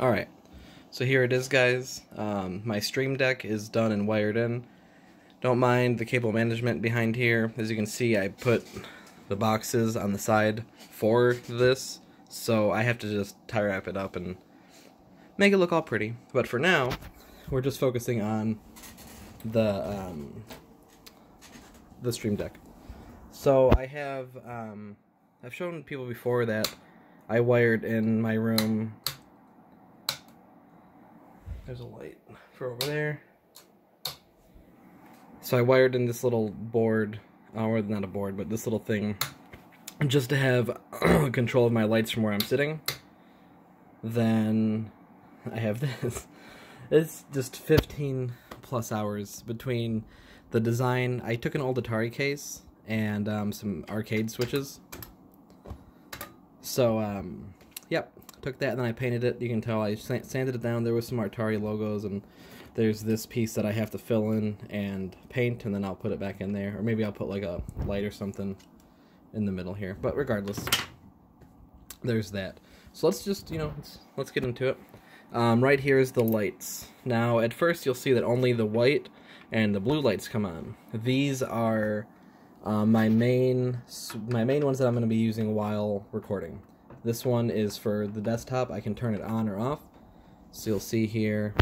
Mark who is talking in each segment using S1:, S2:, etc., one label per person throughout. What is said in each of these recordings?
S1: Alright, so here it is guys. Um, my Stream Deck is done and wired in. Don't mind the cable management behind here. As you can see, I put the boxes on the side for this, so I have to just tie wrap it up and make it look all pretty. But for now, we're just focusing on the um, the Stream Deck. So I have, um, I've shown people before that I wired in my room there's a light for over there. So I wired in this little board, uh, or not a board, but this little thing, just to have control of my lights from where I'm sitting. Then I have this. It's just 15 plus hours between the design. I took an old Atari case and um, some arcade switches. So, um, yep, took that and then I painted it. You can tell I sanded it down. There was some Atari logos and there's this piece that I have to fill in and paint and then I'll put it back in there. Or maybe I'll put like a light or something in the middle here. But regardless, there's that. So let's just, you know, let's, let's get into it. Um, right here is the lights. Now, at first you'll see that only the white and the blue lights come on. These are uh, my main my main ones that I'm going to be using while recording. This one is for the desktop. I can turn it on or off. So you'll see here,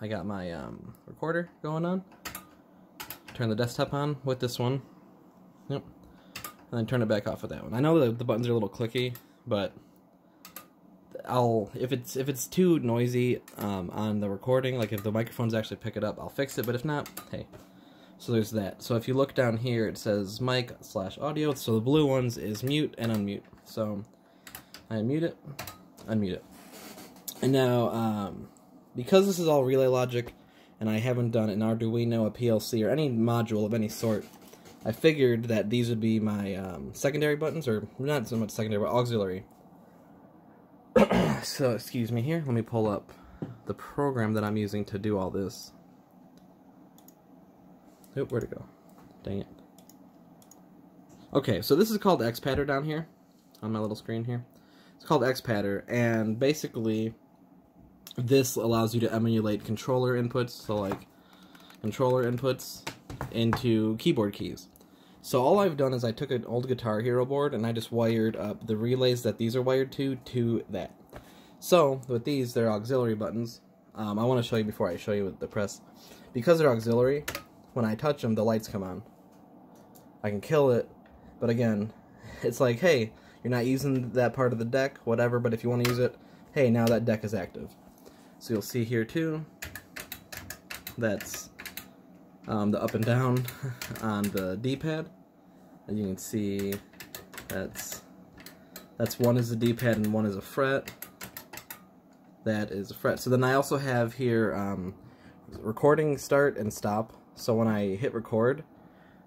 S1: I got my um, recorder going on. Turn the desktop on with this one. Yep. And then turn it back off with that one. I know that the buttons are a little clicky, but I'll if it's if it's too noisy um, on the recording, like if the microphones actually pick it up, I'll fix it. But if not, hey. So there's that. So if you look down here, it says mic slash audio. So the blue ones is mute and unmute. So unmute it, unmute it. And now, um, because this is all relay logic, and I haven't done an Arduino, a PLC, or any module of any sort, I figured that these would be my um, secondary buttons, or not so much secondary, but auxiliary. so, excuse me here, let me pull up the program that I'm using to do all this. Oop, where'd it go? Dang it. Okay, so this is called XPadder down here, on my little screen here. It's called XPadder, and basically, this allows you to emulate controller inputs, so like controller inputs into keyboard keys. So all I've done is I took an old Guitar Hero board and I just wired up the relays that these are wired to to that. So with these, they're auxiliary buttons. Um, I want to show you before I show you with the press. Because they're auxiliary, when I touch them, the lights come on. I can kill it, but again, it's like, hey, you're not using that part of the deck, whatever, but if you want to use it, hey, now that deck is active. So you'll see here too, that's um, the up and down on the D-pad. And you can see that's that's one is the D-pad and one is a fret. That is a fret. So then I also have here um, recording start and stop. So when I hit record,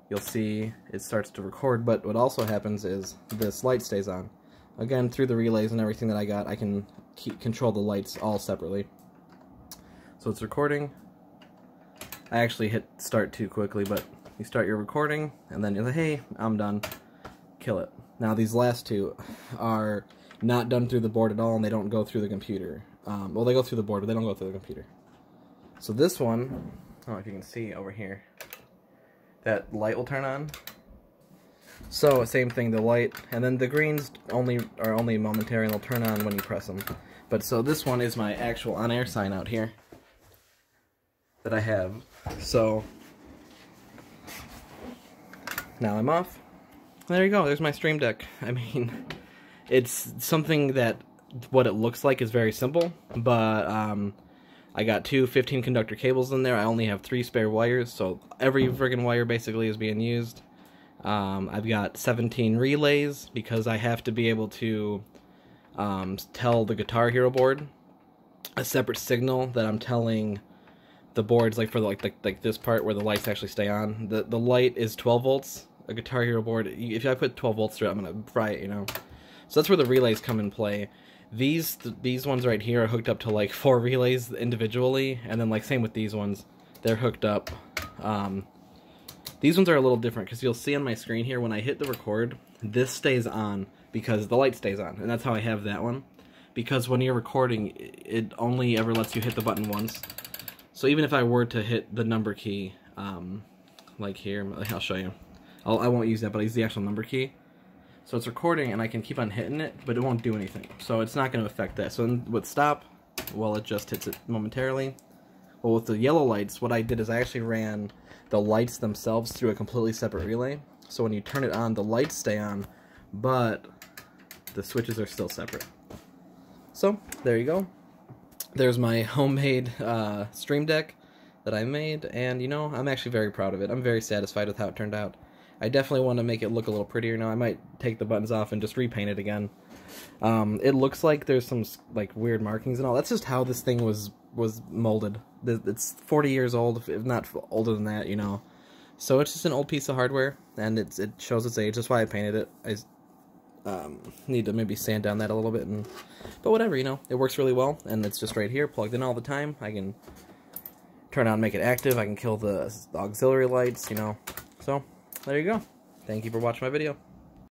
S1: you'll see it starts to record, but what also happens is this light stays on. Again, through the relays and everything that I got, I can keep, control the lights all separately. So it's recording. I actually hit start too quickly, but you start your recording, and then you're like, hey, I'm done. Kill it. Now these last two are not done through the board at all, and they don't go through the computer. Um, well, they go through the board, but they don't go through the computer. So this one, I don't know if you can see over here, that light will turn on. So same thing, the light, and then the greens only are only momentary and they'll turn on when you press them. But so this one is my actual on-air sign out here that I have. So now I'm off. There you go, there's my Stream Deck. I mean, it's something that what it looks like is very simple, but um, I got two 15 conductor cables in there. I only have three spare wires, so every friggin' wire basically is being used. Um, I've got 17 relays because I have to be able to um, tell the Guitar Hero board a separate signal that I'm telling the boards, like for the, like the, like this part where the lights actually stay on. The the light is 12 volts. A Guitar Hero board, if I put 12 volts through it, I'm gonna fry it, you know. So that's where the relays come in play. These th these ones right here are hooked up to like four relays individually, and then like same with these ones, they're hooked up. Um, these ones are a little different because you'll see on my screen here when I hit the record, this stays on because the light stays on, and that's how I have that one. because when you're recording, it only ever lets you hit the button once. So even if I were to hit the number key, um, like here, I'll show you. I'll, I will not use that, but I use the actual number key. So it's recording, and I can keep on hitting it, but it won't do anything. So it's not going to affect that. So with stop, well, it just hits it momentarily. Well, with the yellow lights, what I did is I actually ran the lights themselves through a completely separate relay. So when you turn it on, the lights stay on, but the switches are still separate. So, there you go. There's my homemade uh, Stream Deck that I made, and you know, I'm actually very proud of it. I'm very satisfied with how it turned out. I definitely want to make it look a little prettier now. I might take the buttons off and just repaint it again. Um, it looks like there's some like weird markings and all. That's just how this thing was was molded. It's 40 years old, if not older than that, you know. So it's just an old piece of hardware, and it's it shows its age. That's why I painted it. I um, need to maybe sand down that a little bit, and but whatever, you know. It works really well, and it's just right here, plugged in all the time. I can turn on, and make it active. I can kill the auxiliary lights, you know. So there you go. Thank you for watching my video.